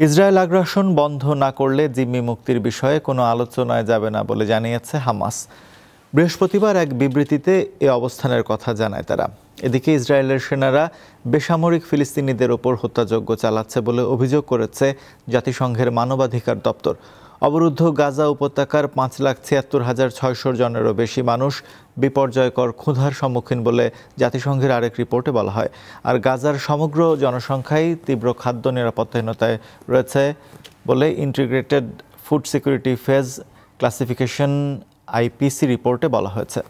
Israel আগ্রাসন বন্ধ না করলে জিম্মি মুক্তির বিষয়ে কোনো আলোচনায় যাবে না বলে জানিয়েছে হামাস। বৃহস্পতিবার এক বিবৃতিতে এ অবস্থানের কথা জানায় তারা। এদিকে ইসরায়েলের সেনারা বেসামরিক ফিলিস্তিনিদের ওপর হত্যাযজ্ঞ চালাচ্ছে বলে অভিযোগ করেছে জাতিসংঘের মানবাধিকার দপ্তর। অবরুদ্ধ গাজা উপত্যকার পাঁচ লাখ ছিয়াত্তর হাজার ছয়শো জনেরও বেশি মানুষ বিপর্যয়কর ক্ষুধার সম্মুখীন বলে জাতিসংঘের আরেক রিপোর্টে বলা হয়। আর গাজার সমগ্র জনসংখ্যাই তীব্র খাদ্য নিরাপত্তাহীনতায় রয়েছে বলে integrated food security phase classification IPC রিপোর্টে বলা হয়েছে।